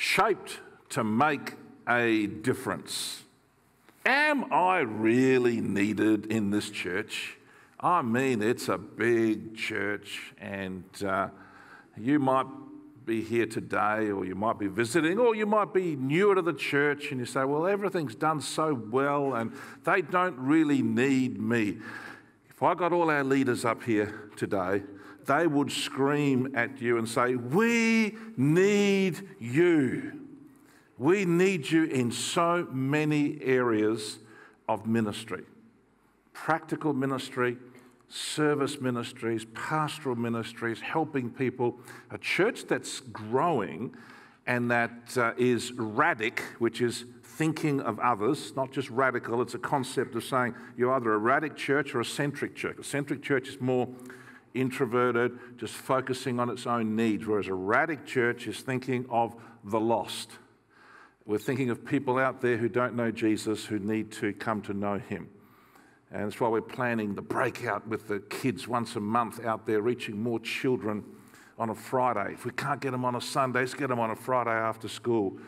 shaped to make a difference. Am I really needed in this church? I mean, it's a big church, and uh, you might be here today, or you might be visiting, or you might be newer to the church, and you say, Well, everything's done so well, and they don't really need me. If I got all our leaders up here today, they would scream at you and say, We need you. We need you in so many areas of ministry practical ministry, service ministries, pastoral ministries, helping people, a church that's growing and that uh, is radic, which is thinking of others, not just radical, it's a concept of saying you're either a radic church or a centric church. A centric church is more introverted, just focusing on its own needs, whereas a church is thinking of the lost. We're thinking of people out there who don't know Jesus, who need to come to know him. And that's why we're planning the breakout with the kids once a month out there, reaching more children on a Friday. If we can't get them on a Sunday, let's get them on a Friday after school.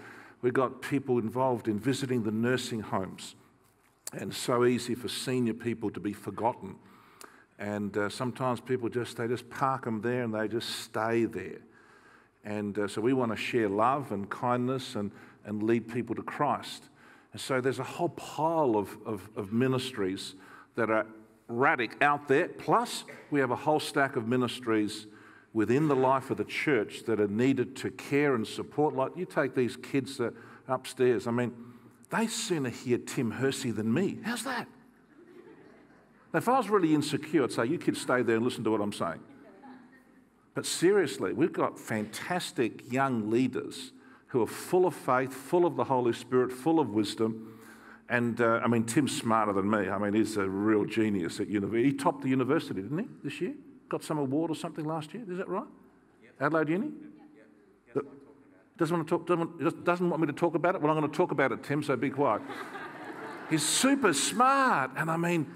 We've got people involved in visiting the nursing homes. And so easy for senior people to be forgotten. And uh, sometimes people just, they just park them there and they just stay there. And uh, so we want to share love and kindness and, and lead people to Christ. And so there's a whole pile of, of, of ministries that are radic out there. Plus, we have a whole stack of ministries within the life of the church that are needed to care and support. Like you take these kids uh, upstairs, I mean, they sooner hear Tim Hersey than me. How's that? If I was really insecure, I'd say, You kids stay there and listen to what I'm saying. But seriously, we've got fantastic young leaders who are full of faith, full of the Holy Spirit, full of wisdom and uh, I mean, Tim's smarter than me. I mean, he's a real genius at university. He topped the university, didn't he, this year? Got some award or something last year. Is that right? Yep. Adelaide Uni? Yep. Doesn't want to talk. Doesn't, doesn't want me to talk about it. Well, I'm going to talk about it, Tim. So be quiet. He's super smart, and I mean,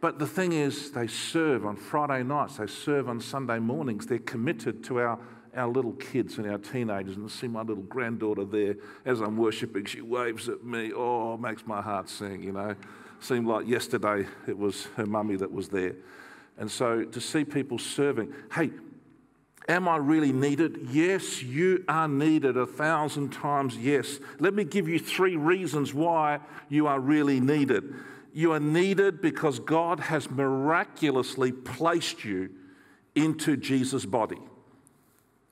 but the thing is, they serve on Friday nights. They serve on Sunday mornings. They're committed to our our little kids and our teenagers, and to see my little granddaughter there as I'm worshipping, she waves at me. Oh, makes my heart sing, you know. Seemed like yesterday it was her mummy that was there. And so to see people serving, hey, am I really needed? Yes, you are needed a thousand times, yes. Let me give you three reasons why you are really needed. You are needed because God has miraculously placed you into Jesus' body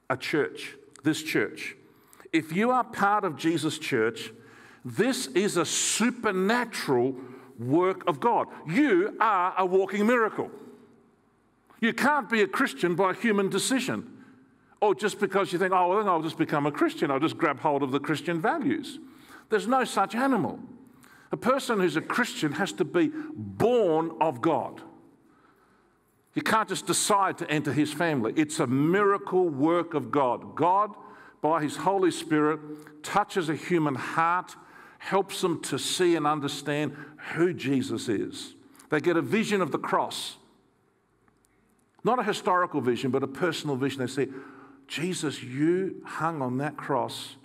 a church, this church. If you are part of Jesus' church, this is a supernatural work of God. You are a walking miracle. You can't be a Christian by human decision or just because you think, oh, well, then I'll just become a Christian, I'll just grab hold of the Christian values. There's no such animal. A person who's a Christian has to be born of God. You can't just decide to enter his family. It's a miracle work of God. God, by his Holy Spirit, touches a human heart, helps them to see and understand who Jesus is. They get a vision of the cross. Not a historical vision, but a personal vision. They say, Jesus, you hung on that cross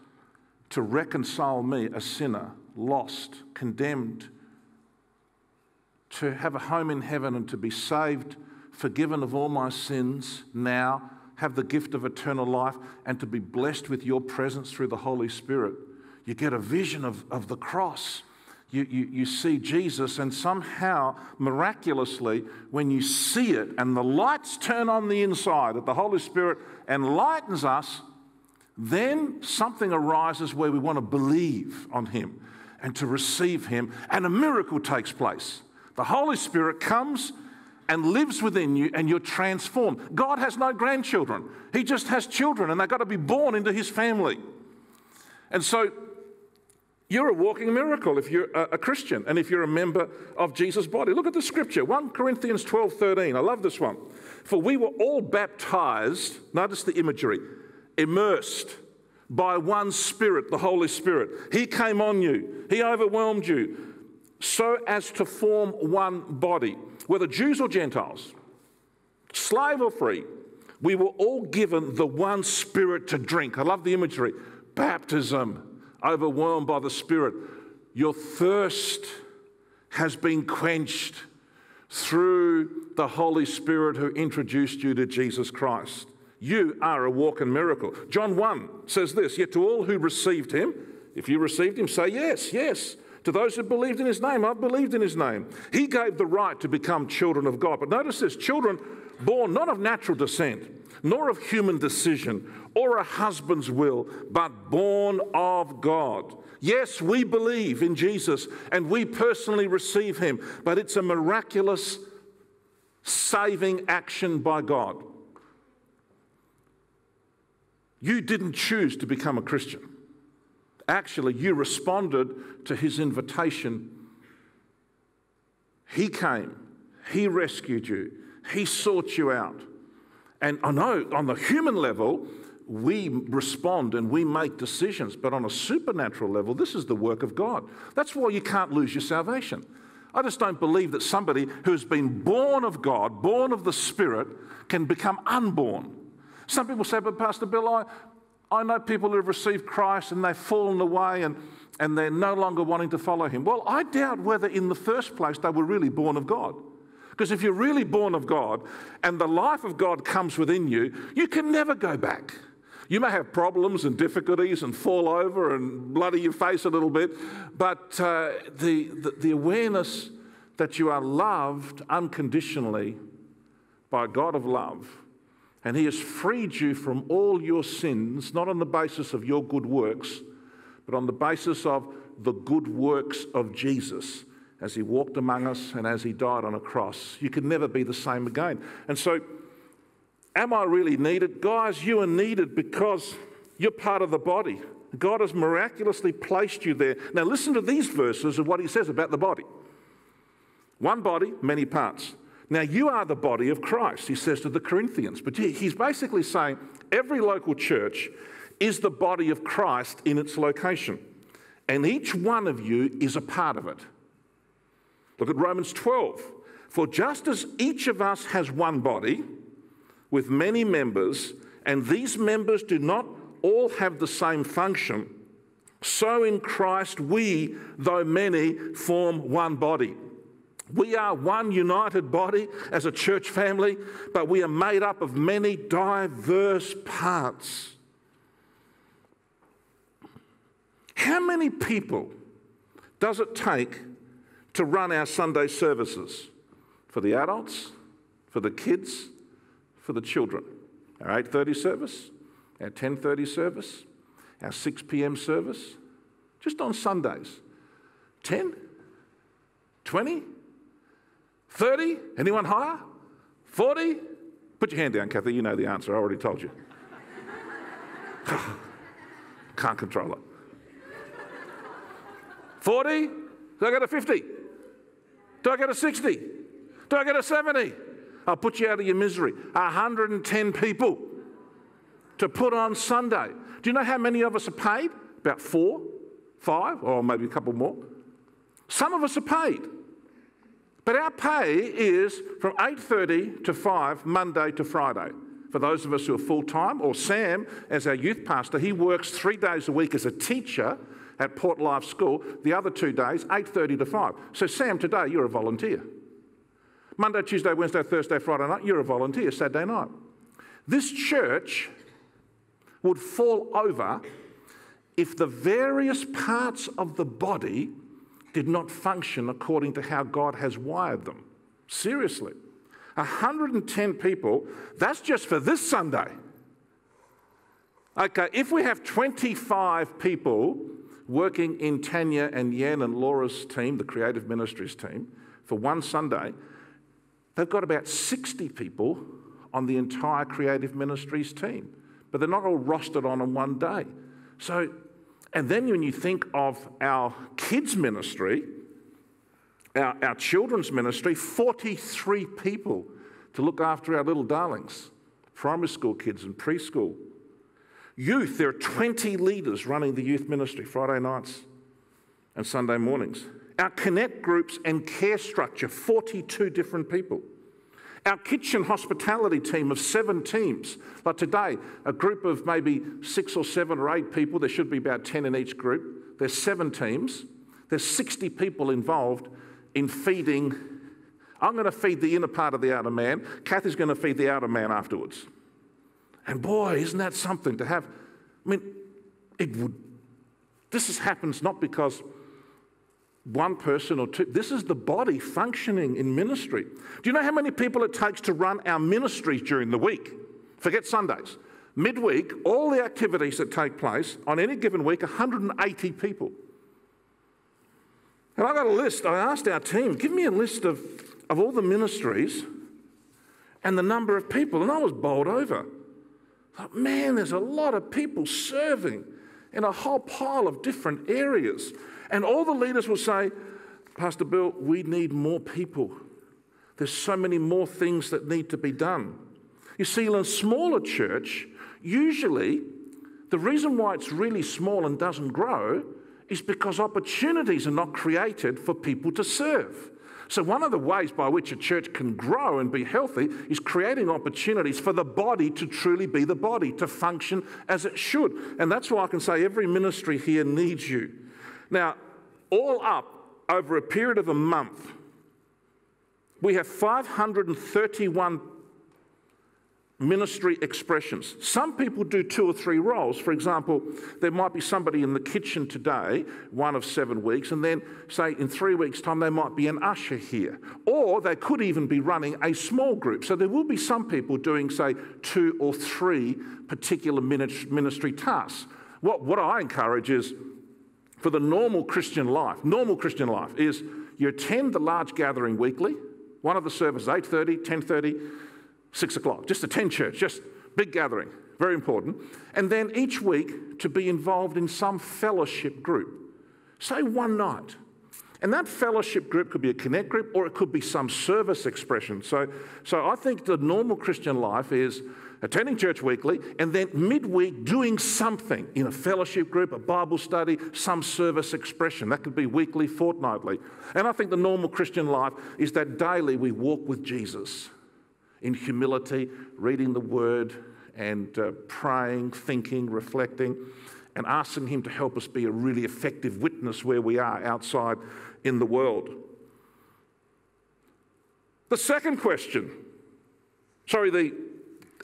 to reconcile me, a sinner, lost, condemned, to have a home in heaven and to be saved forgiven of all my sins now, have the gift of eternal life, and to be blessed with your presence through the Holy Spirit. You get a vision of, of the cross. You, you, you see Jesus, and somehow, miraculously, when you see it and the lights turn on the inside, that the Holy Spirit enlightens us, then something arises where we want to believe on Him and to receive Him, and a miracle takes place. The Holy Spirit comes and lives within you and you're transformed. God has no grandchildren, He just has children and they've got to be born into His family. And so you're a walking miracle if you're a Christian and if you're a member of Jesus' body. Look at the scripture 1 Corinthians 12 13. I love this one. For we were all baptized, notice the imagery, immersed by one Spirit, the Holy Spirit. He came on you, He overwhelmed you so as to form one body, whether Jews or Gentiles, slave or free. We were all given the one spirit to drink. I love the imagery. baptism, overwhelmed by the Spirit. Your thirst has been quenched through the Holy Spirit who introduced you to Jesus Christ. You are a walking miracle. John 1 says this Yet to all who received him, if you received him, say yes, yes. To those who believed in his name, I've believed in his name. He gave the right to become children of God. But notice this children born not of natural descent, nor of human decision, or a husband's will, but born of God. Yes, we believe in Jesus and we personally receive him, but it's a miraculous saving action by God. You didn't choose to become a Christian. Actually, you responded to his invitation. He came, he rescued you, he sought you out. And I know on the human level, we respond and we make decisions, but on a supernatural level, this is the work of God. That's why you can't lose your salvation. I just don't believe that somebody who's been born of God, born of the Spirit, can become unborn. Some people say, but Pastor Bill, I, I know people who have received Christ and they've fallen away and, and they're no longer wanting to follow Him. Well, I doubt whether in the first place they were really born of God. Because if you're really born of God and the life of God comes within you, you can never go back. You may have problems and difficulties and fall over and bloody your face a little bit, but uh, the, the, the awareness that you are loved unconditionally by a God of love, and He has freed you from all your sins, not on the basis of your good works, but on the basis of the good works of Jesus as He walked among us and as He died on a cross. You can never be the same again. And so, Am I really needed? Guys, you are needed because you're part of the body. God has miraculously placed you there. Now, listen to these verses of what he says about the body one body, many parts. Now, you are the body of Christ, he says to the Corinthians. But he's basically saying every local church is the body of Christ in its location, and each one of you is a part of it. Look at Romans 12. For just as each of us has one body, with many members, and these members do not all have the same function, so in Christ we, though many, form one body. We are one united body as a church family, but we are made up of many diverse parts. How many people does it take to run our Sunday services? For the adults, for the kids, for the children. Our 8:30 service, our 10:30 service, our 6 p.m. service, just on Sundays. 10? 20? 30? Anyone higher? 40? Put your hand down, Kathy. You know the answer. I already told you. Can't control it. 40? Do I get a 50? Do I get a 60? Do I get a 70? I'll put you out of your misery. 110 people to put on Sunday. Do you know how many of us are paid? About four, five, or maybe a couple more. Some of us are paid. But our pay is from 8:30 to 5 Monday to Friday. For those of us who are full time, or Sam, as our youth pastor, he works three days a week as a teacher at Port Life School. The other two days, 8:30 to 5. So Sam, today you're a volunteer. Monday, Tuesday, Wednesday, Thursday, Friday night, you're a volunteer, Saturday night. This church would fall over if the various parts of the body did not function according to how God has wired them. Seriously. 110 people, that's just for this Sunday. Okay, if we have 25 people working in Tanya and Yen and Laura's team, the creative ministries team, for one Sunday, They've got about 60 people on the entire creative ministries team, but they're not all rostered on in one day. So, and then when you think of our kids' ministry, our, our children's ministry, 43 people to look after our little darlings, primary school kids and preschool. Youth, there are 20 leaders running the youth ministry Friday nights and Sunday mornings. Our connect groups and care structure 42 different people. Our kitchen hospitality team of seven teams, like today, a group of maybe six or seven or eight people, there should be about 10 in each group. There's seven teams, there's 60 people involved in feeding. I'm going to feed the inner part of the outer man, Kathy's going to feed the outer man afterwards. And boy, isn't that something to have? I mean, it would. This happens not because one person or two. This is the body functioning in ministry. Do you know how many people it takes to run our ministries during the week? Forget Sundays. Midweek, all the activities that take place on any given week, 180 people. And I got a list. I asked our team, give me a list of, of all the ministries and the number of people. And I was bowled over. Thought, man, there's a lot of people serving in a whole pile of different areas. And all the leaders will say, Pastor Bill, we need more people. There's so many more things that need to be done. You see, in a smaller church, usually the reason why it's really small and doesn't grow is because opportunities are not created for people to serve. So, one of the ways by which a church can grow and be healthy is creating opportunities for the body to truly be the body, to function as it should. And that's why I can say every ministry here needs you. Now, all up over a period of a month, we have 531 ministry expressions. Some people do two or three roles. For example, there might be somebody in the kitchen today, one of seven weeks, and then, say, in three weeks' time, they might be an usher here. Or they could even be running a small group. So there will be some people doing, say, two or three particular ministry tasks. What, what I encourage is for the normal Christian life, normal Christian life is you attend the large gathering weekly, one of the services, 8.30, 10.30, 6 o'clock, just attend church, just big gathering, very important. And then each week to be involved in some fellowship group, say one night. And that fellowship group could be a connect group or it could be some service expression. So, so I think the normal Christian life is attending church weekly, and then midweek doing something in a fellowship group, a Bible study, some service expression. That could be weekly, fortnightly. And I think the normal Christian life is that daily we walk with Jesus in humility, reading the word and uh, praying, thinking, reflecting, and asking Him to help us be a really effective witness where we are outside in the world. The second question, sorry, the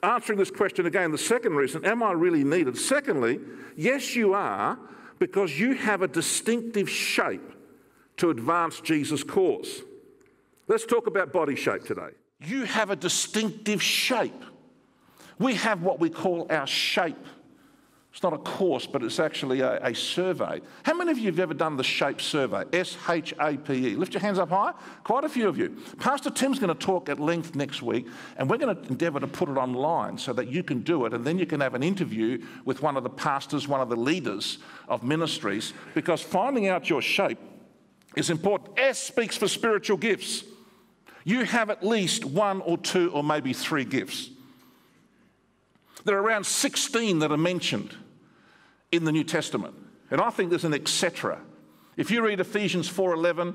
answering this question again, the second reason, am I really needed? Secondly, yes, you are, because you have a distinctive shape to advance Jesus' cause. Let's talk about body shape today. You have a distinctive shape. We have what we call our shape it's not a course, but it's actually a, a, survey. How many of you have ever done the SHAPE survey? S H A P E. Lift your hands up high. Quite a few of you. Pastor Tim's going to talk at length next week, and we're going to endeavour to put it online so that you can do it, and then you can have an interview with one of the pastors, one of the leaders of ministries, because finding out your shape is important. S speaks for spiritual gifts. You have at least one or two or maybe three gifts. There are around 16 that are mentioned in the New Testament. And I think there's an etc. If you read Ephesians 4:11,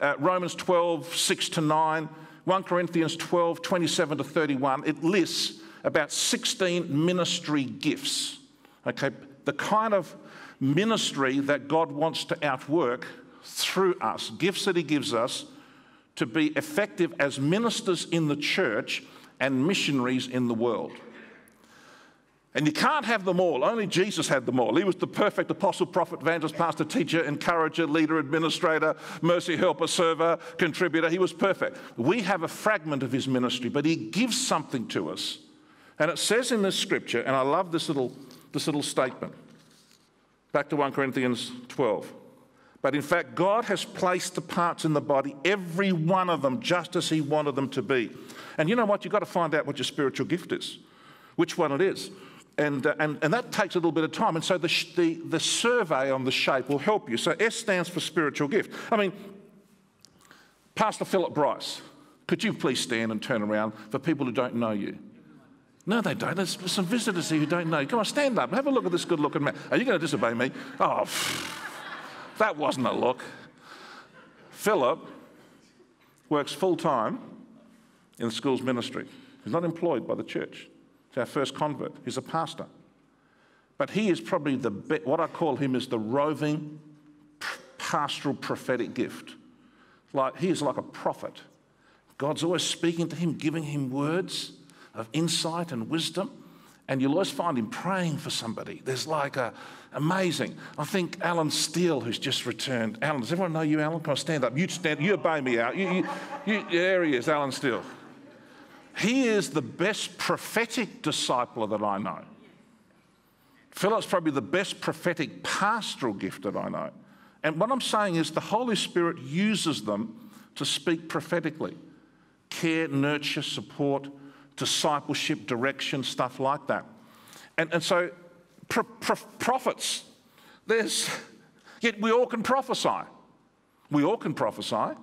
uh, Romans 12, 6 to 9, 1 Corinthians 12, 27 to 31, it lists about 16 ministry gifts. Okay, the kind of ministry that God wants to outwork through us, gifts that He gives us to be effective as ministers in the church and missionaries in the world. And you can't have them all. Only Jesus had them all. He was the perfect apostle, prophet, evangelist, pastor, teacher, encourager, leader, administrator, mercy helper, server, contributor. He was perfect. We have a fragment of his ministry, but he gives something to us. And it says in this scripture, and I love this little, this little statement. Back to 1 Corinthians 12. But in fact, God has placed the parts in the body, every one of them, just as He wanted them to be. And you know what? You've got to find out what your spiritual gift is, which one it is. And, uh, and, and that takes a little bit of time. And so the, the, the survey on the shape will help you. So S stands for spiritual gift. I mean, Pastor Philip Bryce, could you please stand and turn around for people who don't know you? No, they don't. There's some visitors here who don't know you. Come on, stand up. Have a look at this good looking man. Are you going to disobey me? Oh, that wasn't a look. Philip works full time in the schools ministry. He's not employed by the church. He's our first convert. He's a pastor. But he is probably the be- what I call him is the roving pastoral prophetic gift. Like he is like a prophet. God's always speaking to him, giving him words of insight and wisdom. And you'll always find him praying for somebody. There's like a amazing. I think Alan Steele, who's just returned. Alan, does everyone know you, Alan? Can I stand up? You stand. You obey me out. You, you, you, there he is, Alan Steele. He is the best prophetic disciple that I know. Philip's probably the best prophetic pastoral gift that I know. And what I'm saying is the Holy Spirit uses them to speak prophetically care, nurture, support, discipleship, direction, stuff like that. And, and so, pro- pro- prophets, there's, yet we all can prophesy. We all can prophesy.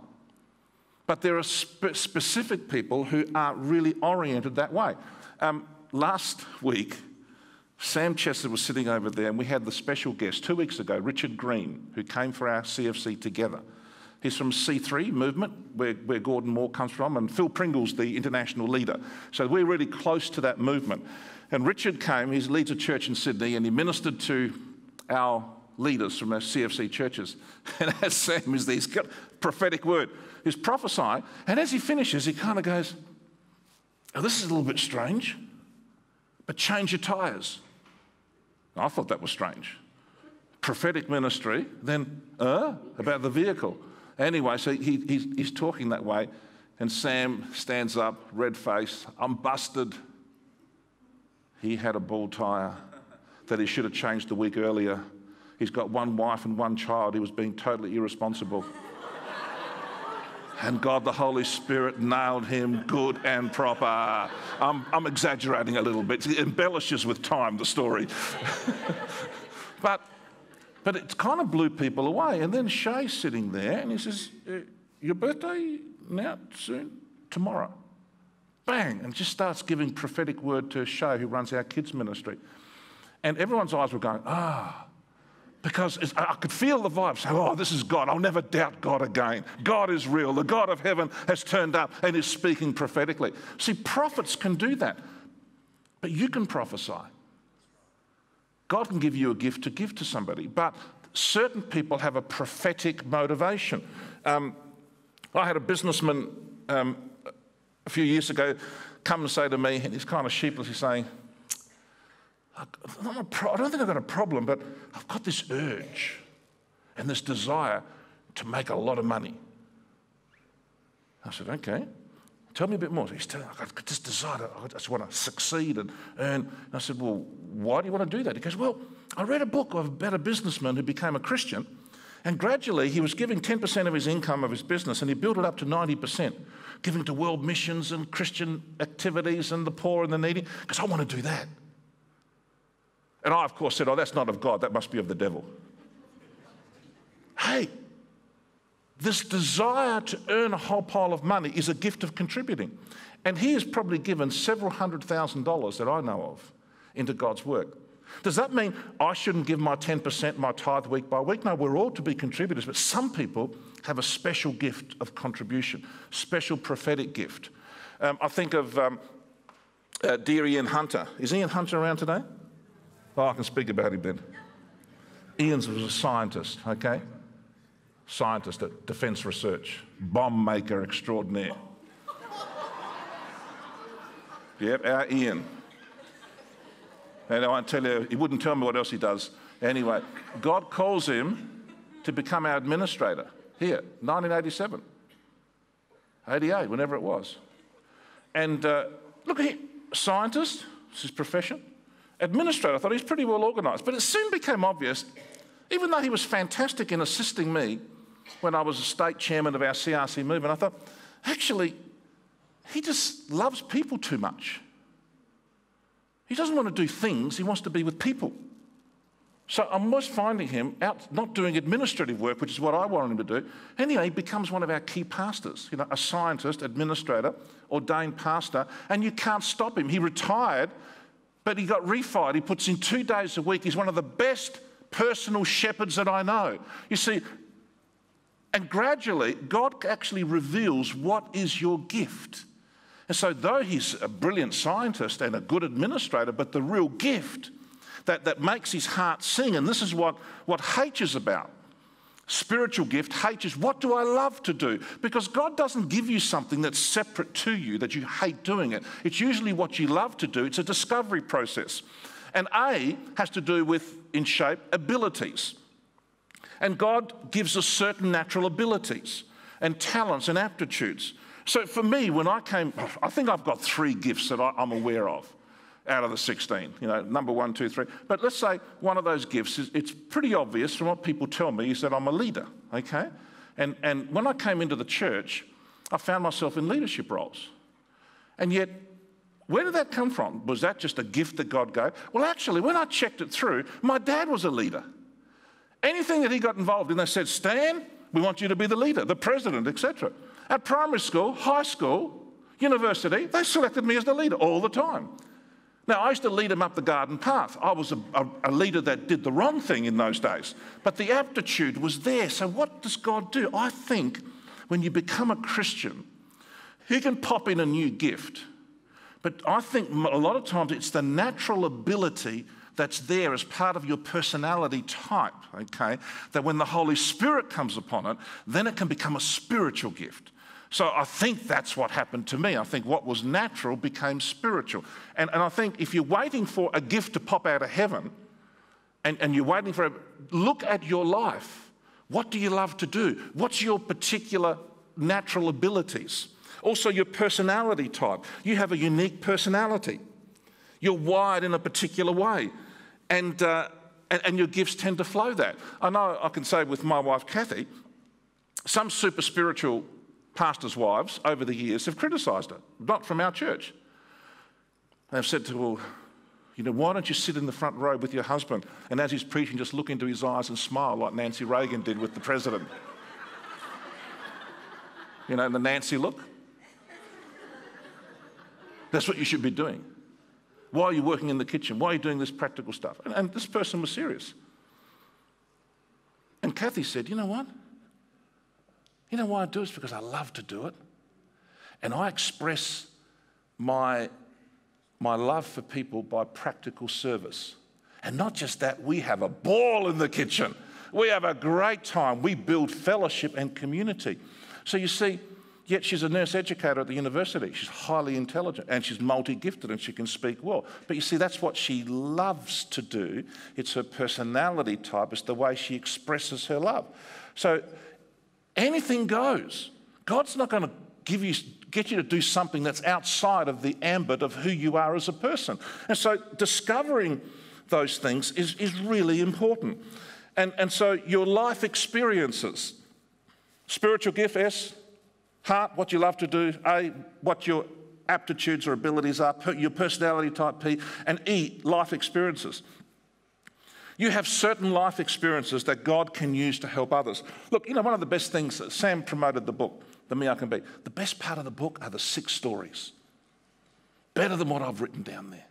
But there are spe- specific people who are really oriented that way. Um, last week, Sam Chester was sitting over there, and we had the special guest two weeks ago, Richard Green, who came for our CFC together. He's from C3 movement, where, where Gordon Moore comes from, and Phil Pringle's the international leader. So we're really close to that movement. And Richard came, he leads a church in Sydney, and he ministered to our leaders from our CFC churches. And as Sam is there, he's got prophetic word. He's prophesying, and as he finishes, he kind of goes, oh, This is a little bit strange, but change your tyres. I thought that was strange. Prophetic ministry, then, uh, about the vehicle. Anyway, so he, he's, he's talking that way, and Sam stands up, red face. I'm busted. He had a bald tyre that he should have changed the week earlier. He's got one wife and one child. He was being totally irresponsible. and God the Holy Spirit nailed him good and proper. I'm, I'm exaggerating a little bit. It embellishes with time the story. but, but it kind of blew people away. And then Shay's sitting there and he says, uh, Your birthday now soon? Tomorrow. Bang, and just starts giving prophetic word to Shay, who runs our kids' ministry. And everyone's eyes were going, Ah. Because I could feel the vibe saying, Oh, this is God. I'll never doubt God again. God is real. The God of heaven has turned up and is speaking prophetically. See, prophets can do that, but you can prophesy. God can give you a gift to give to somebody, but certain people have a prophetic motivation. Um, I had a businessman um, a few years ago come and say to me, and he's kind of sheepishly saying, I don't think I've got a problem, but I've got this urge and this desire to make a lot of money. I said, okay, tell me a bit more. Telling me, I've got this desire, I just want to succeed and earn. And I said, well, why do you want to do that? He goes, well, I read a book about a businessman who became a Christian, and gradually he was giving 10% of his income of his business, and he built it up to 90%, giving to world missions and Christian activities and the poor and the needy, because I want to do that. And I, of course, said, Oh, that's not of God, that must be of the devil. Hey, this desire to earn a whole pile of money is a gift of contributing. And he has probably given several hundred thousand dollars that I know of into God's work. Does that mean I shouldn't give my 10%, my tithe week by week? No, we're all to be contributors, but some people have a special gift of contribution, special prophetic gift. Um, I think of um, uh, dear Ian Hunter. Is Ian Hunter around today? Oh, I can speak about him then. Ian's was a scientist, okay? Scientist at Defence Research, bomb maker extraordinaire. yep, our Ian. And I won't tell you, he wouldn't tell me what else he does. Anyway, God calls him to become our administrator here, 1987, 88, whenever it was. And uh, look at him, scientist, it's his profession administrator. I thought he's pretty well organised. But it soon became obvious, even though he was fantastic in assisting me when I was a state chairman of our CRC movement, I thought, actually, he just loves people too much. He doesn't want to do things, he wants to be with people. So I'm always finding him out not doing administrative work, which is what I wanted him to do. Anyway, he becomes one of our key pastors, you know, a scientist, administrator, ordained pastor, and you can't stop him. He retired but he got refired. He puts in two days a week. He's one of the best personal shepherds that I know. You see, and gradually, God actually reveals what is your gift. And so, though he's a brilliant scientist and a good administrator, but the real gift that, that makes his heart sing, and this is what, what H is about. Spiritual gift, H is what do I love to do? Because God doesn't give you something that's separate to you that you hate doing it. It's usually what you love to do, it's a discovery process. And A has to do with, in shape, abilities. And God gives us certain natural abilities and talents and aptitudes. So for me, when I came, I think I've got three gifts that I'm aware of out of the 16, you know, number one, two, three. But let's say one of those gifts is, it's pretty obvious from what people tell me is that I'm a leader, okay? And, and when I came into the church, I found myself in leadership roles. And yet, where did that come from? Was that just a gift that God gave? Well, actually, when I checked it through, my dad was a leader. Anything that he got involved in, they said, Stan, we want you to be the leader, the president, etc. At primary school, high school, university, they selected me as the leader all the time. Now, I used to lead them up the garden path. I was a, a, a, leader that did the wrong thing in those days, but the aptitude was there. So, what does God do? I think when you become a Christian, He can pop in a new gift, but I think a lot of times it's the natural ability that's there as part of your personality type, okay? That when the Holy Spirit comes upon it, then it can become a spiritual gift. So I think that's what happened to me. I think what was natural became spiritual. And, and I think if you're waiting for a gift to pop out of heaven and, and you're waiting for a look at your life. What do you love to do? What's your particular natural abilities? Also, your personality type. You have a unique personality. You're wired in a particular way. And, uh, and, and your gifts tend to flow that. I know I can say with my wife, Kathy, some super spiritual pastors' wives over the years have criticised it, not from our church. They've said to well, you know, why don't you sit in the front row with your husband and as he's preaching, just look into his eyes and smile like Nancy Reagan did with the president? you know, the Nancy look. That's what you should be doing. Why are you working in the kitchen? Why are you doing this practical stuff? And, and this person was serious. And Kathy said, You know what? You know why I do it? It's because I love to do it. And I express my, my love for people by practical service. And not just that, we have a ball in the kitchen. We have a great time. We build fellowship and community. So you see, Yet she's a nurse educator at the university. She's highly intelligent and she's multi gifted and she can speak well. But you see, that's what she loves to do. It's her personality type, it's the way she expresses her love. So anything goes. God's not going to give you, get you to do something that's outside of the ambit of who you are as a person. And so discovering those things is, is really important. And, and so your life experiences, spiritual gift, S, Heart, what you love to do. A, what your aptitudes or abilities are. Your personality type, P. And E, life experiences. You have certain life experiences that God can use to help others. Look, you know, one of the best things, Sam promoted the book, The Me I Can Be. The best part of the book are the six stories. Better than what I've written down there.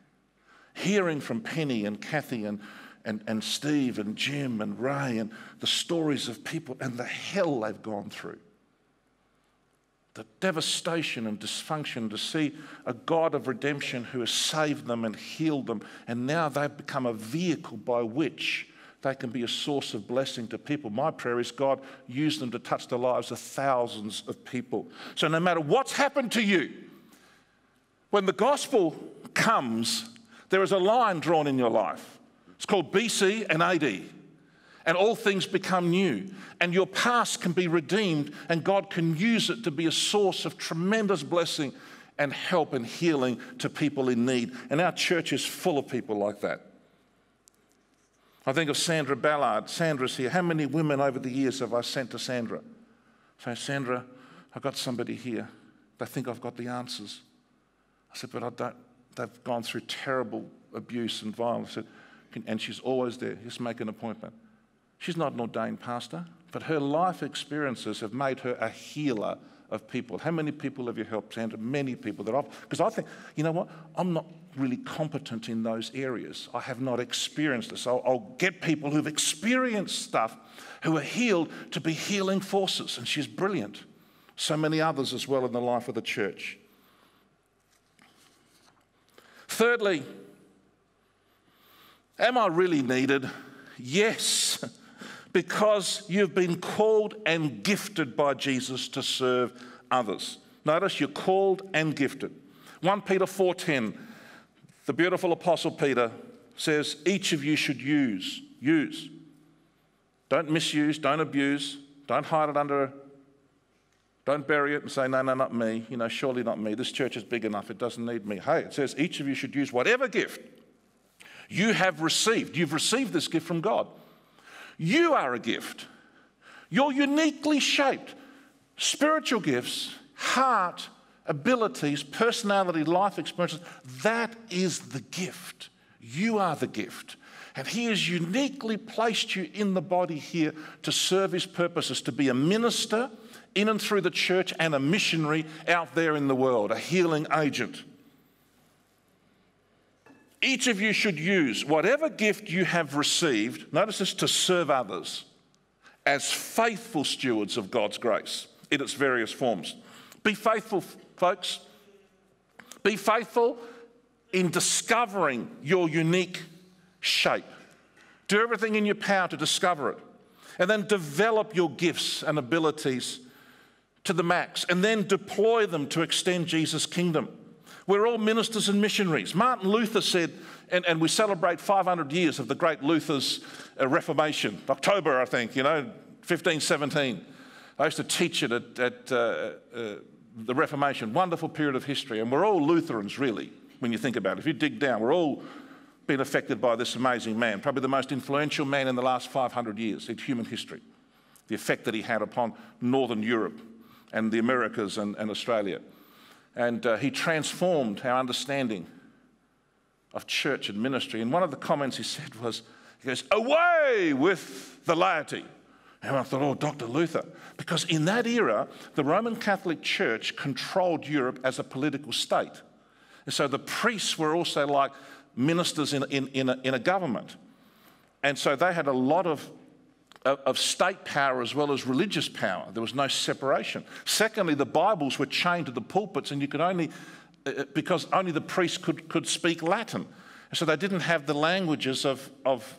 Hearing from Penny and Kathy and, and, and Steve and Jim and Ray and the stories of people and the hell they've gone through the devastation and dysfunction to see a God of redemption who has saved them and healed them, and now they've become a vehicle by which they can be a source of blessing to people. My prayer is God use them to touch the lives of thousands of people. So no matter what's happened to you, when the gospel comes, there is a line drawn in your life. It's called BC and AD and all things become new. And your past can be redeemed, and God can use it to be a source of tremendous blessing and help and healing to people in need. And our church is full of people like that. I think of Sandra Ballard. Sandra's here. How many women over the years have I sent to Sandra? Say, Sandra, I've got somebody here. They think I've got the answers. I said, but I don't. They've gone through terrible abuse and violence. And she's always there. Just make an appointment. She's not an ordained pastor, but her life experiences have made her a healer of people. How many people have you helped, Sandra? Many people that I've, because I think, you know what? I'm not really competent in those areas. I have not experienced this. I'll, I'll get people who've experienced stuff who are healed to be healing forces, and she's brilliant. So many others as well in the life of the church. Thirdly, am I really needed? Yes, because you've been called and gifted by Jesus to serve others. Notice you're called and gifted. 1 Peter 4:10, the beautiful apostle Peter says each of you should use, use. Don't misuse, don't abuse, don't hide it under don't bury it and say, no, no, not me. You know, surely not me. This church is big enough. It doesn't need me. Hey, it says each of you should use whatever gift you have received. You've received this gift from God. You are a gift. You're uniquely shaped. Spiritual gifts, heart, abilities, personality, life experiences, that is the gift. You are the gift. And He has uniquely placed you in the body here to serve His purposes, to be a minister in and through the church and a missionary out there in the world, a healing agent. Each of you should use whatever gift you have received, notice this, to serve others as faithful stewards of God's grace in its various forms. Be faithful, folks. Be faithful in discovering your unique shape. Do everything in your power to discover it. And then develop your gifts and abilities to the max. And then deploy them to extend Jesus' kingdom. We're all ministers and missionaries. Martin Luther said, and, and we celebrate 500 years of the great Luther's uh, Reformation, October, I think, you know, 1517. I used to teach it at, at uh, uh, the Reformation, wonderful period of history. And we're all Lutherans, really, when you think about it. If you dig down, we're all been affected by this amazing man, probably the most influential man in the last 500 years in human history. The effect that he had upon Northern Europe and the Americas and, and Australia. And uh, he transformed our understanding of church and ministry. And one of the comments he said was, he goes, away with the laity. And I thought, oh, Dr. Luther. Because in that era, the Roman Catholic Church controlled Europe as a political state. And so the priests were also like ministers in, in, in, a, in a government. And so they had a lot of of state power as well as religious power. There was no separation. Secondly, the Bibles were chained to the pulpits, and you could only, uh, uh, because only the priests could, could speak Latin. So they didn't have the languages of, of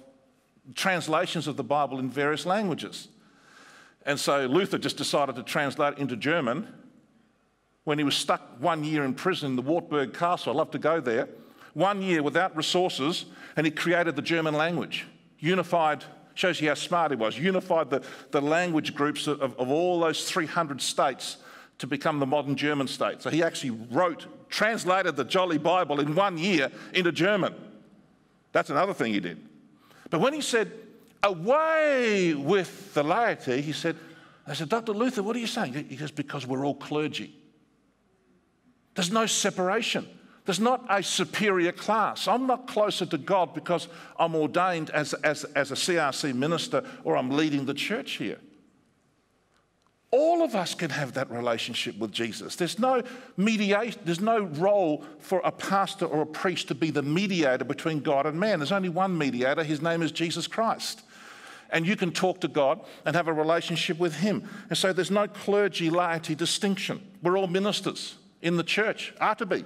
translations of the Bible in various languages. And so Luther just decided to translate into German when he was stuck one year in prison in the Wartburg Castle. I love to go there. One year without resources, and he created the German language, unified Shows you how smart he was. Unified the, the language groups of, of all those 300 states to become the modern German state. So he actually wrote, translated the Jolly Bible in one year into German. That's another thing he did. But when he said, away with the laity, he said, I said, Dr. Luther, what are you saying? He goes, because we're all clergy. There's no separation. There's not a superior class. I'm not closer to God because I'm ordained as, as, as a CRC minister or I'm leading the church here. All of us can have that relationship with Jesus. There's no mediation, there's no role for a pastor or a priest to be the mediator between God and man. There's only one mediator, his name is Jesus Christ. And you can talk to God and have a relationship with him. And so there's no clergy laity distinction. We're all ministers in the church, are to be.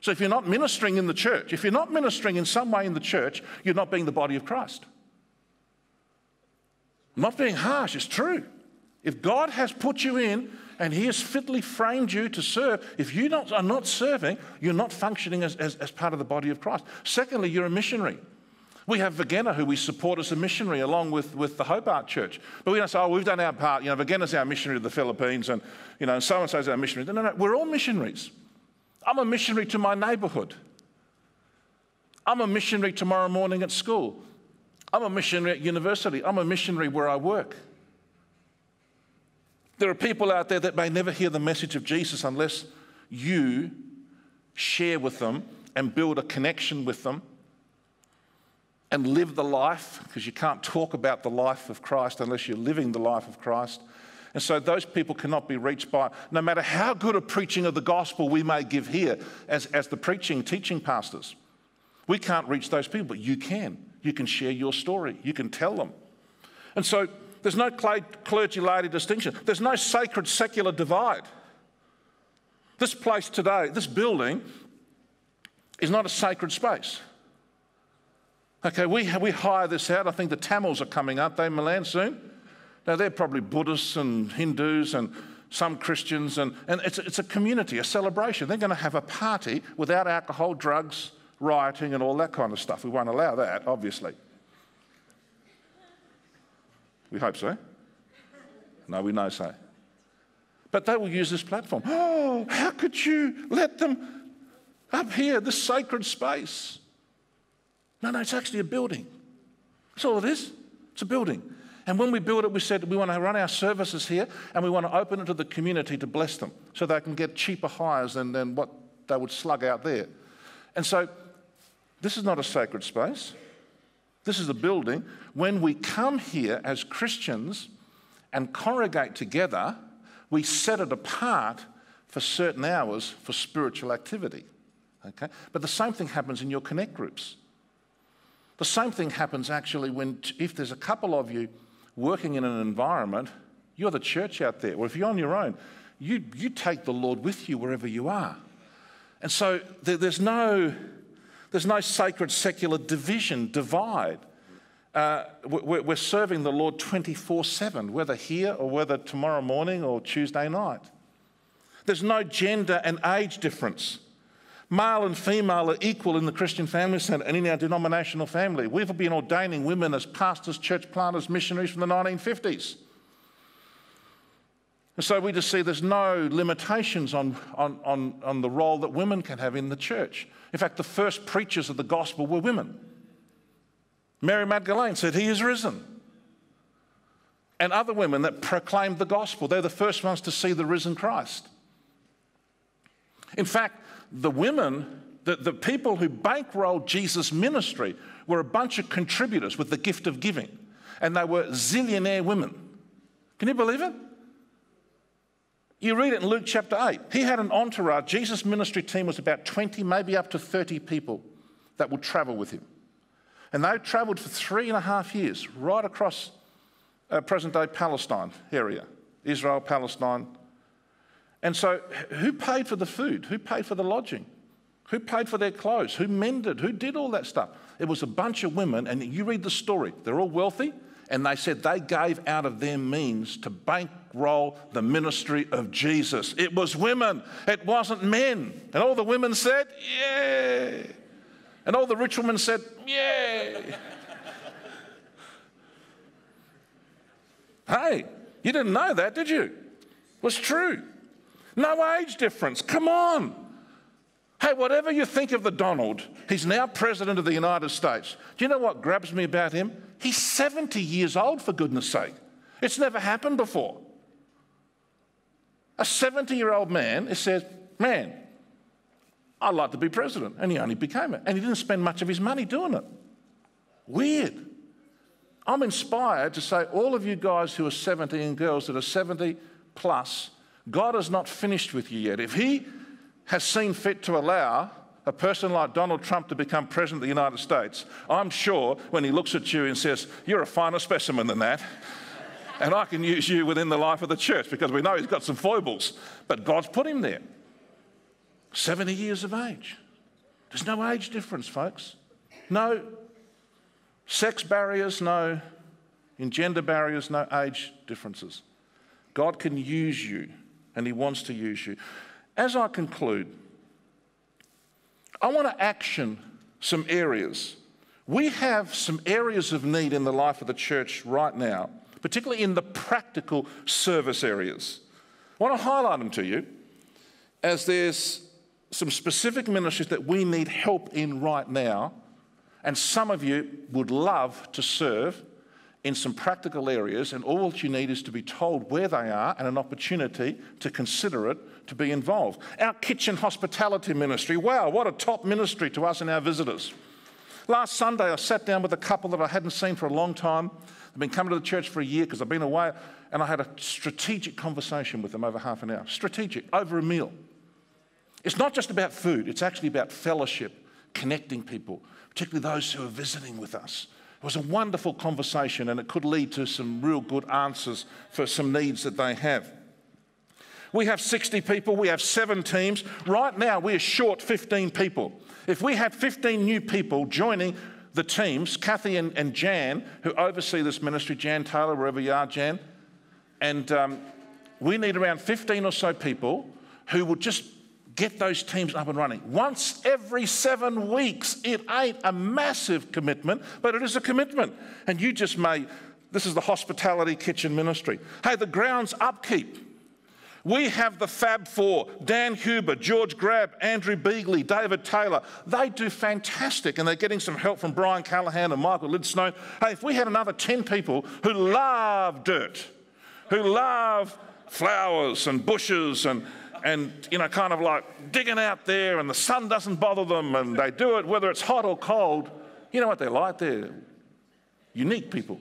So if you're not ministering in the church, if you're not ministering in some way in the church, you're not being the body of Christ. I'm not being harsh, it's true. If God has put you in and He has fitly framed you to serve, if you not, are not serving, you're not functioning as, as, as part of the body of Christ. Secondly, you're a missionary. We have Vagena, who we support as a missionary, along with, with the Hobart Church. But we don't say, oh, we've done our part. You know, Vagena's our missionary to the Philippines, and, you know, so and so's our missionary. No, no, no. We're all missionaries. I'm a missionary to my neighborhood. I'm a missionary tomorrow morning at school. I'm a missionary at university. I'm a missionary where I work. There are people out there that may never hear the message of Jesus unless you share with them and build a connection with them and live the life, because you can't talk about the life of Christ unless you're living the life of Christ. And so those people cannot be reached by, no matter how good a preaching of the gospel we may give here as, as the preaching, teaching pastors. We can't reach those people, but you can. You can share your story, you can tell them. And so there's no clergy laity distinction, there's no sacred secular divide. This place today, this building, is not a sacred space. Okay, we, we hire this out. I think the Tamils are coming, aren't eh, they, Milan, soon? Now, they're probably Buddhists and Hindus and some Christians, and, and it's, it's a community, a celebration. They're going to have a party without alcohol, drugs, rioting, and all that kind of stuff. We won't allow that, obviously. We hope so. No, we know so. But they will use this platform. Oh, how could you let them up here, this sacred space? No, no, it's actually a building. That's all it is. It's a building. And when we built it, we said we want to run our services here and we want to open it to the community to bless them so they can get cheaper hires than, than what they would slug out there. And so this is not a sacred space. This is a building. When we come here as Christians and congregate together, we set it apart for certain hours for spiritual activity. Okay? But the same thing happens in your connect groups. The same thing happens actually when, if there's a couple of you working in an environment, you're the church out there. Or if you're on your own, you, you take the Lord with you wherever you are. And so there, there's, no, there's no sacred secular division, divide. Uh, we're, we're serving the Lord 24 7, whether here or whether tomorrow morning or Tuesday night. There's no gender and age difference. Male and female are equal in the Christian Family Centre and in our denominational family. We've been ordaining women as pastors, church planters, missionaries from the 1950s. And so we just see there's no limitations on, on, on, on the role that women can have in the church. In fact, the first preachers of the gospel were women. Mary Magdalene said, He is risen. And other women that proclaimed the gospel, they're the first ones to see the risen Christ. In fact, the women, the, the people who bankrolled Jesus' ministry were a bunch of contributors with the gift of giving. And they were zillionaire women. Can you believe it? You read it in Luke chapter 8. He had an entourage. Jesus' ministry team was about 20, maybe up to 30 people that would travel with him. And they traveled for three and a half years right across uh, present day Palestine area Israel, Palestine, and so, who paid for the food? Who paid for the lodging? Who paid for their clothes? Who mended? Who did all that stuff? It was a bunch of women, and you read the story. They're all wealthy, and they said they gave out of their means to bankroll the ministry of Jesus. It was women, it wasn't men. And all the women said, Yeah. And all the rich women said, Yeah. hey, you didn't know that, did you? It was true. No age difference. Come on. Hey, whatever you think of the Donald, he's now president of the United States. Do you know what grabs me about him? He's 70 years old, for goodness sake. It's never happened before. A 70 year old man says, Man, I'd like to be president. And he only became it. And he didn't spend much of his money doing it. Weird. I'm inspired to say, all of you guys who are 70 and girls that are 70 plus, God is not finished with you yet. If He has seen fit to allow a person like Donald Trump to become president of the United States, I'm sure when he looks at you and says, You're a finer specimen than that. and I can use you within the life of the church because we know he's got some foibles. But God's put him there. 70 years of age. There's no age difference, folks. No sex barriers, no in gender barriers, no age differences. God can use you and He wants to use you. As I conclude, I want to action some areas. We have some areas of need in the life of the church right now, particularly in the practical service areas. I want to highlight them to you as there's some specific ministries that we need help in right now, and some of you would love to serve in some practical areas, and all that you need is to be told where they are and an opportunity to consider it to be involved. Our kitchen hospitality ministry, wow, what a top ministry to us and our visitors. Last Sunday, I sat down with a couple that I hadn't seen for a long time. They've been coming to the church for a year because I've been away, and I had a strategic conversation with them over half an hour. Strategic, over a meal. It's not just about food, it's actually about fellowship, connecting people, particularly those who are visiting with us. It was a wonderful conversation and it could lead to some real good answers for some needs that they have. We have 60 people, we have seven teams. Right now, we are short 15 people. If we had 15 new people joining the teams, Kathy and, and Jan, who oversee this ministry, Jan Taylor, wherever you are, Jan, and um, we need around 15 or so people who would just get those teams up and running. Once every seven weeks, it ain't a massive commitment, but it is a commitment. And you just may, this is the hospitality kitchen ministry. Hey, the grounds upkeep. We have the Fab Four Dan Huber, George Grab, Andrew Beagley, David Taylor. They do fantastic and they're getting some help from Brian Callahan and Michael Lidstone. Hey, if we had another 10 people who love dirt, who love flowers and bushes and, and you know, kind of like digging out there and the sun doesn't bother them and they do it whether it's hot or cold, you know what they're like? They're unique people.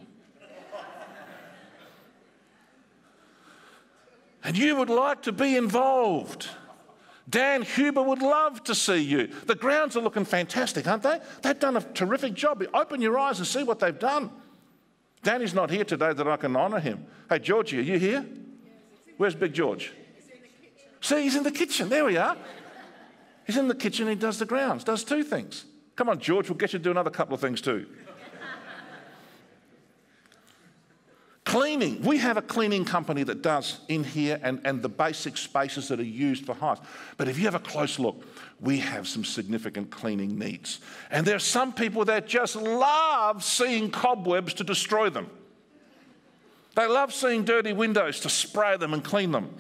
and you would like to be involved. Dan Huber would love to see you. The grounds are looking fantastic, aren't they? They've done a terrific job. Open your eyes and see what they've done. Danny's not here today that I can honour him. Hey, Georgie, are you here? Where's Big George? See, he's in the kitchen. There we are. He's in the kitchen, he does the grounds, does two things. Come on, George, we'll get you to do another couple of things too. Cleaning. We have a cleaning company that does in here and, and the basic spaces that are used for hives. But if you have a close look, we have some significant cleaning needs. And there are some people that just love seeing cobwebs to destroy them. They love seeing dirty windows to spray them and clean them.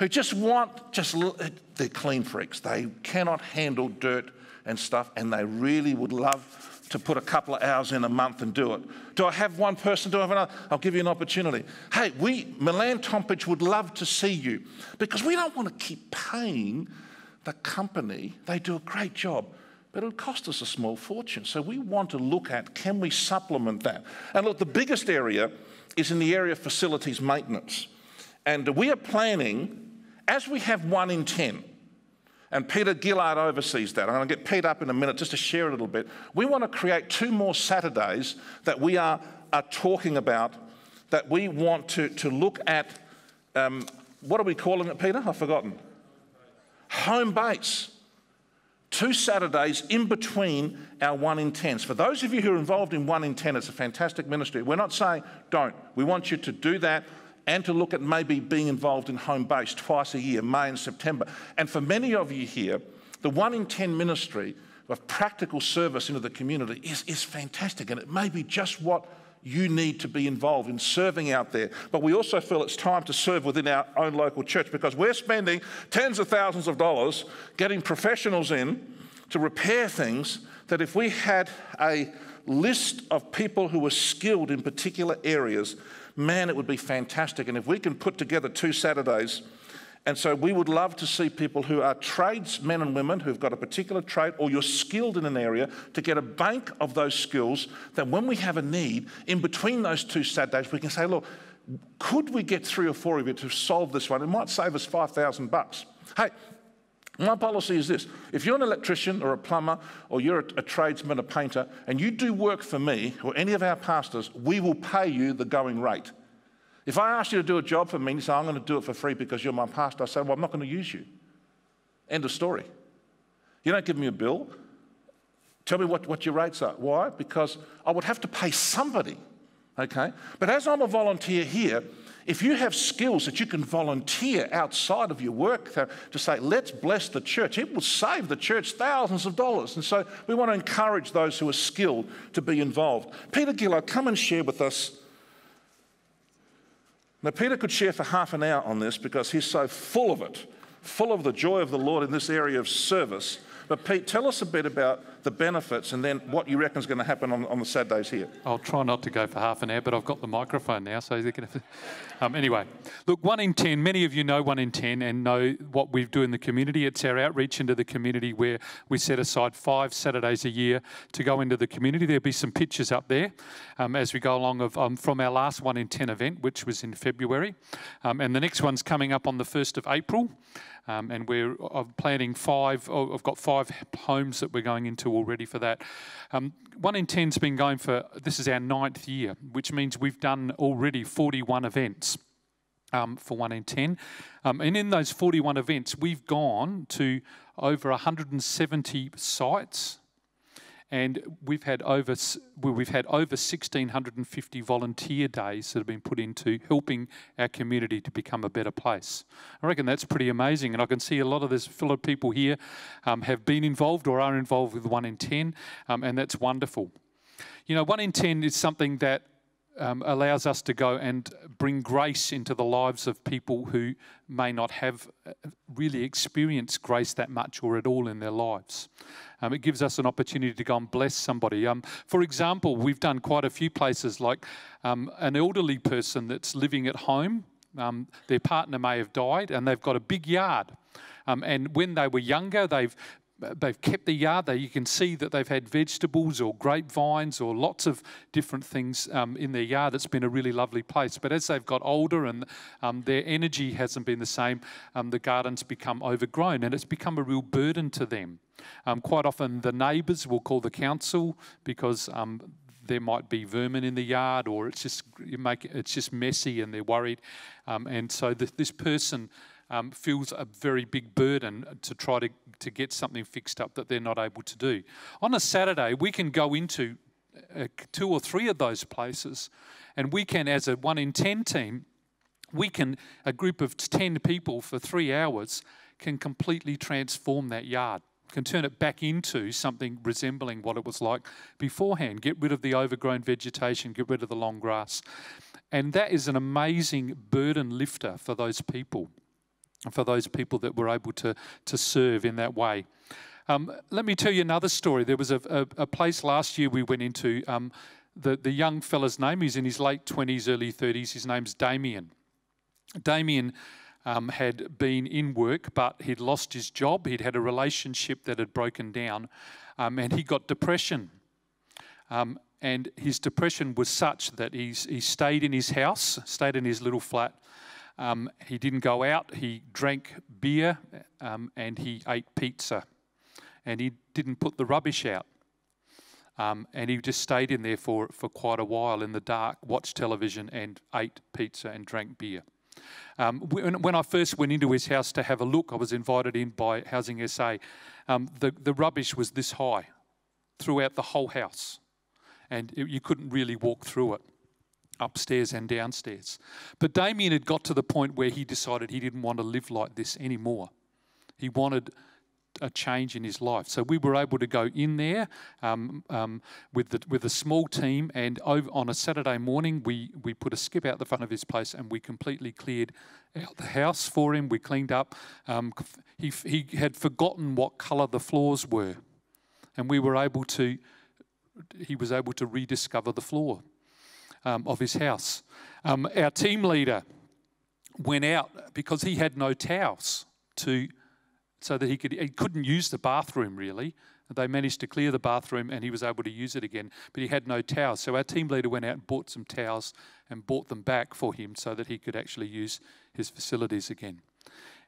Who just want, just, uh, they're clean freaks. They cannot handle dirt and stuff, and they really would love to put a couple of hours in a month and do it. Do I have one person? Do I have another? I'll give you an opportunity. Hey, we, Milan Tompich, would love to see you because we don't want to keep paying the company. They do a great job, but it'll cost us a small fortune. So we want to look at can we supplement that? And look, the biggest area is in the area of facilities maintenance. And we are planning, as we have one in 10, and Peter Gillard oversees that. I'm going to get Pete up in a minute just to share a little bit. We want to create two more Saturdays that we are, are talking about, that we want to, to look at. Um, what are we calling it, Peter? I've forgotten. Home base. Two Saturdays in between our one in tens. For those of you who are involved in one in ten, it's a fantastic ministry. We're not saying don't. We want you to do that and to look at maybe being involved in home base twice a year, May and September. And for many of you here, the one in 10 ministry of practical service into the community is, is fantastic. And it may be just what you need to be involved in serving out there. But we also feel it's time to serve within our own local church because we're spending tens of thousands of dollars getting professionals in to repair things that if we had a list of people who were skilled in particular areas, man, it would be fantastic. And if we can put together two Saturdays, and so we would love to see people who are tradesmen and women who've got a particular trade or you're skilled in an area to get a bank of those skills that when we have a need, in between those two Saturdays, we can say, look, could we get three or four of you to solve this one? It might save us 5,000 bucks. Hey, my policy is this if you're an electrician or a plumber or you're a, a, tradesman, a painter, and you do work for me or any of our pastors, we will pay you the going rate. If I ask you to do a job for me and you say, I'm going to do it for free because you're my pastor, I say, Well, I'm not going to use you. End of story. You don't give me a bill. Tell me what, what your rates are. Why? Because I would have to pay somebody. Okay? But as I'm a volunteer here, if you have skills that you can volunteer outside of your work to say, let's bless the church, it will save the church thousands of dollars. And so we want to encourage those who are skilled to be involved. Peter Gillard, come and share with us. Now, Peter could share for half an hour on this because he's so full of it, full of the joy of the Lord in this area of service. But Pete, tell us a bit about the benefits and then what you reckon is going to happen on, on the Saturdays here. I'll try not to go for half an hour, but I've got the microphone now, so they're going to. Um, anyway, look, one in ten. Many of you know one in ten and know what we do in the community. It's our outreach into the community where we set aside five Saturdays a year to go into the community. There'll be some pictures up there um, as we go along of um, from our last one in ten event, which was in February, um, and the next one's coming up on the first of April. Um, and we're planning five. I've got five homes that we're going into already for that. Um, one in ten's been going for, this is our ninth year, which means we've done already 41 events. um, for 1 in 10. Um, and in those 41 events, we've gone to over 170 sites and we've had over well, we've had over 1650 volunteer days that have been put into helping our community to become a better place. I reckon that's pretty amazing, and I can see a lot of this fellow people here um, have been involved or are involved with one in ten, um, and that's wonderful. You know, one in ten is something that um, allows us to go and bring grace into the lives of people who may not have uh, really experienced grace that much or at all in their lives. Um, it gives us an opportunity to go and bless somebody. Um, for example, we've done quite a few places like um, an elderly person that's living at home. Um, their partner may have died and they've got a big yard. Um, and when they were younger, they've they've kept the yard there. You can see that they've had vegetables or grapevines or lots of different things um, in their yard. It's been a really lovely place. But as they've got older and um, their energy hasn't been the same, um, the garden's become overgrown and it's become a real burden to them. Um, quite often, the neighbours will call the council because um, there might be vermin in the yard or it's just make it's just messy and they're worried um, and so this person um, feels a very big burden to try to, to get something fixed up that they're not able to do. On a Saturday, we can go into uh, two or three of those places, and we can, as a one in 10 team, we can, a group of 10 people for three hours, can completely transform that yard can turn it back into something resembling what it was like beforehand. Get rid of the overgrown vegetation, get rid of the long grass. And that is an amazing burden lifter for those people for those people that were able to, to serve in that way. Um, let me tell you another story. There was a, a, a place last year we went into. Um, the, the young fella's name, he's in his late 20s, early 30s. His name's Damien. Damien um, had been in work, but he'd lost his job. He'd had a relationship that had broken down, um, and he got depression. Um, and his depression was such that he's, he stayed in his house, stayed in his little flat, um, he didn't go out, he drank beer um, and he ate pizza. And he didn't put the rubbish out. Um, and he just stayed in there for, for quite a while in the dark, watched television and ate pizza and drank beer. Um, when, when, I first went into his house to have a look, I was invited in by Housing SA. Um, the, the rubbish was this high throughout the whole house, and it, you couldn't really walk through it upstairs and downstairs. But Damien had got to the point where he decided he didn't want to live like this anymore. He wanted a change in his life. So we were able to go in there um, um, with the, with a small team, and over, on a Saturday morning, we we put a skip out the front of his place, and we completely cleared out the house for him. We cleaned up. Um, he he had forgotten what colour the floors were, and we were able to. He was able to rediscover the floor um, of his house. Um, our team leader went out because he had no towels to, so that he could he couldn't use the bathroom really. They managed to clear the bathroom and he was able to use it again, but he had no towels. So our team leader went out and bought some towels and bought them back for him so that he could actually use his facilities again.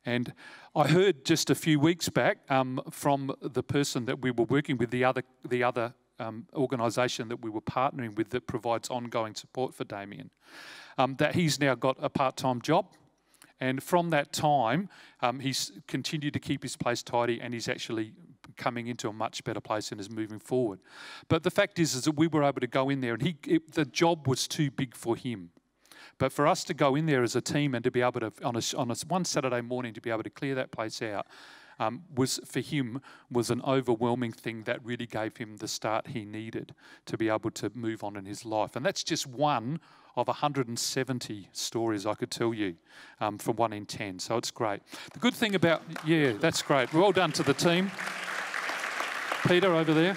And I heard just a few weeks back um, from the person that we were working with, the other, the other um, organisation that we were partnering with that provides ongoing support for Damien, um, that he's now got a part time job. And from that time, um, he's continued to keep his place tidy and he's actually coming into a much better place and is moving forward. But the fact is, is that we were able to go in there and he, it, the job was too big for him. But for us to go in there as a team and to be able to, on, a, on a, one Saturday morning, to be able to clear that place out um, was for him was an overwhelming thing that really gave him the start he needed to be able to move on in his life. And that's just one of 170 stories I could tell you um, from one in 10. So it's great. The good thing about, yeah, that's great. Well done to the team. Peter over there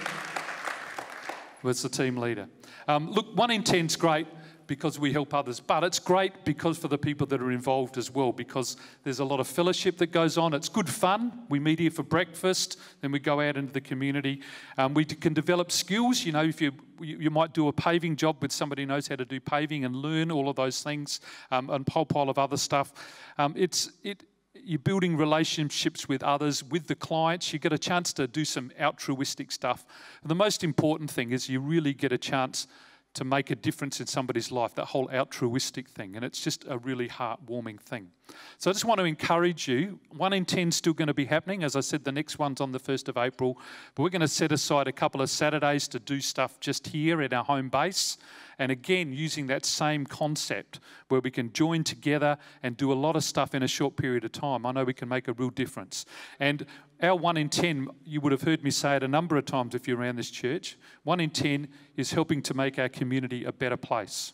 was the team leader. Um, look, one in 10 is great because we help others, but it's great because for the people that are involved as well, because there's a lot of fellowship that goes on. It's good fun. We meet here for breakfast, then we go out into the community. Um, we can develop skills. You know, if you you might do a paving job with somebody who knows how to do paving and learn all of those things, um, and a whole pile of other stuff. Um, it's it you're building relationships with others, with the clients. You get a chance to do some altruistic stuff. And the most important thing is you really get a chance to make a difference in somebody's life, that whole altruistic thing. And it's just a really heartwarming thing. So I just want to encourage you. One in 10 is still going to be happening. As I said, the next one's on the 1st of April. But we're going to set aside a couple of Saturdays to do stuff just here at our home base. And again, using that same concept where we can join together and do a lot of stuff in a short period of time. I know we can make a real difference. And our one in 10, you would have heard me say it a number of times if you're around this church, one in 10 is helping to make our community a better place.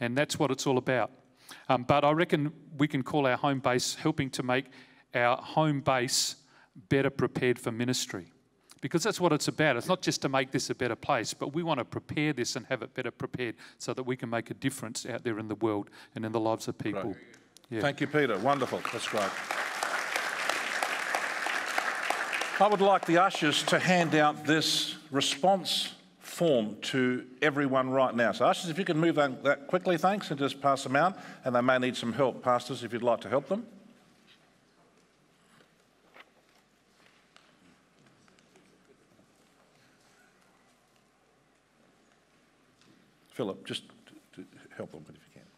And that's what it's all about. Um, but I reckon we can call our home base helping to make our home base better prepared for ministry because that's what it's about. It's not just to make this a better place, but we want to prepare this and have it better prepared so that we can make a difference out there in the world and in the lives of people. Yeah. Thank you, Peter. Wonderful. That's great. I would like the ushers to hand out this response form to everyone right now. So, ushers, if you can move that quickly, thanks, and just pass them out. And they may need some help, pastors, if you'd like to help them. Philip, just to help them if you can.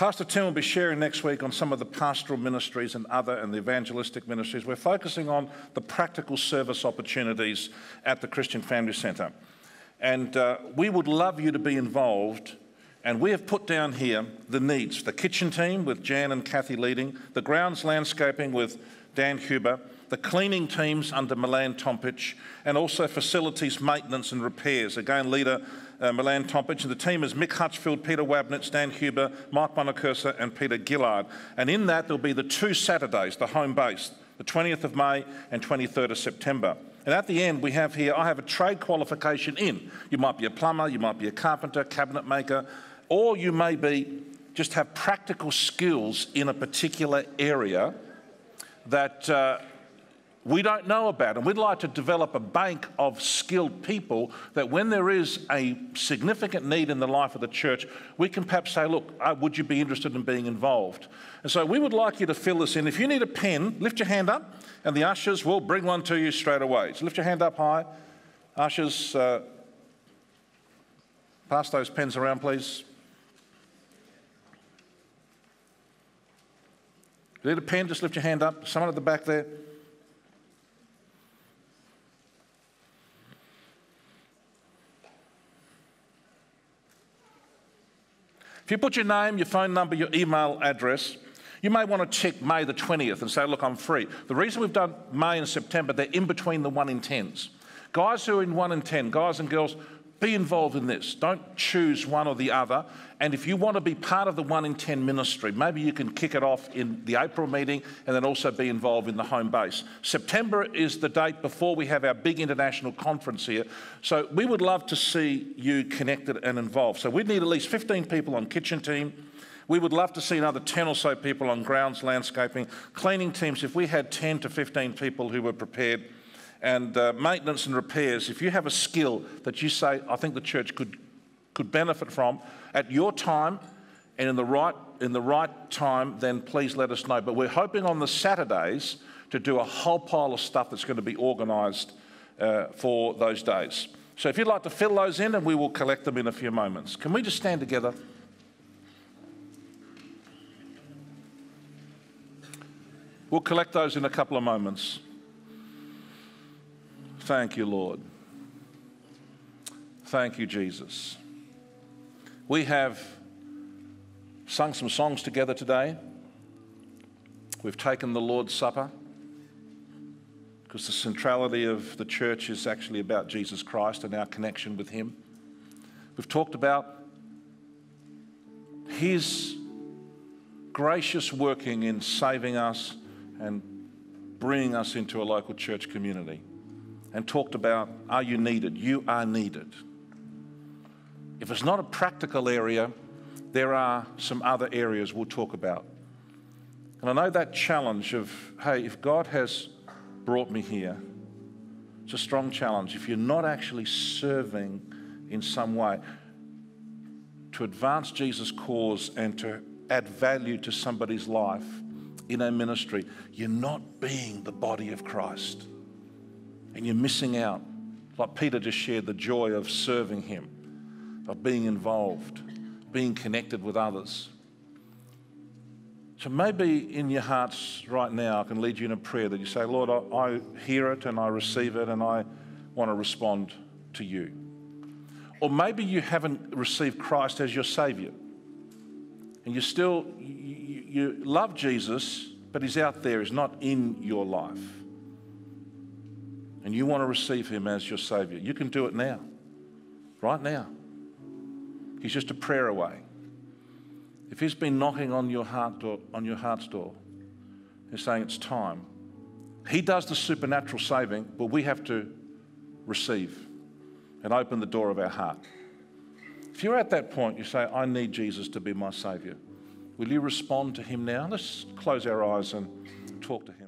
Pastor Tim will be sharing next week on some of the pastoral ministries and other and the evangelistic ministries. We're focusing on the practical service opportunities at the Christian Family Centre. And uh, we would love you to be involved. And we have put down here the needs the kitchen team with Jan and Kathy leading, the grounds landscaping with Dan Huber, the cleaning teams under Milan Tompic, and also facilities maintenance and repairs. Again, leader uh, Milan Tompic, and the team is Mick Hutchfield, Peter Wabnitz, Dan Huber, Mike Monakursa, and Peter Gillard. And in that, there'll be the two Saturdays, the home base, the 20th of May and 23rd of September. And at the end, we have here, I have a trade qualification in. You might be a plumber, you might be a carpenter, cabinet maker, or you may be just have practical skills in a particular area that uh, we don't know about. And we'd like to develop a bank of skilled people that when there is a significant need in the life of the church, we can perhaps say, look, uh, would you be interested in being involved? And so we would like you to fill this in. If you need a pen, lift your hand up and the ushers will bring one to you straight away. So lift your hand up high. Ushers, uh, pass those pens around, please. You need a pen, just lift your hand up. Someone at the back there. If you put your name, your phone number, your email address, you may want to check May the 20th and say, look, I'm free. The reason we've done May and September, they're in between the 1 in 10s. Guys who are in 1 in 10, guys and girls, be involved in this. Don't choose one or the other. And if you want to be part of the 1 in 10 ministry, maybe you can kick it off in the April meeting and then also be involved in the home base. September is the date before we have our big international conference here. So we would love to see you connected and involved. So we'd need at least 15 people on kitchen team. We would love to see another 10 or so people on grounds landscaping, cleaning teams. If we had 10 to 15 people who were prepared, and uh, maintenance and repairs, if you have a skill that you say, I think the church could, could benefit from at your time and in the, right, in the right time, then please let us know. But we're hoping on the Saturdays to do a whole pile of stuff that's going to be organised uh, for those days. So if you'd like to fill those in, and we will collect them in a few moments. Can we just stand together? We'll collect those in a couple of moments. Thank you, Lord. Thank you, Jesus. We have sung some songs together today. We've taken the Lord's Supper because the centrality of the church is actually about Jesus Christ and our connection with Him. We've talked about His gracious working in saving us and bringing us into a local church community and talked about are you needed? You are needed. If it's not a practical area, there are some other areas we'll talk about. And I know that challenge of, hey, if God has brought me here, it's a strong challenge. If you're not actually serving in some way to advance Jesus' cause and to add value to somebody's life, in a ministry, you're not being the body of Christ. And you're missing out. Like Peter just shared the joy of serving Him, of being involved, being connected with others. So maybe in your hearts right now, I can lead you in a prayer that you say, Lord, I, I hear it and I receive it and I want to respond to you. Or maybe you haven't received Christ as your Savior and you still you, you love Jesus, but He's out there, He's not in your life. And you want to receive Him as your Savior. You can do it now, right now. He's just a prayer away. If He's been knocking on your heart door, on your heart's door, He's saying it's time. He does the supernatural saving, but we have to receive and open the door of our heart. If you're at that point, you say, I need Jesus to be my Saviour. Will you respond to Him now? Let's close our eyes and talk to Him.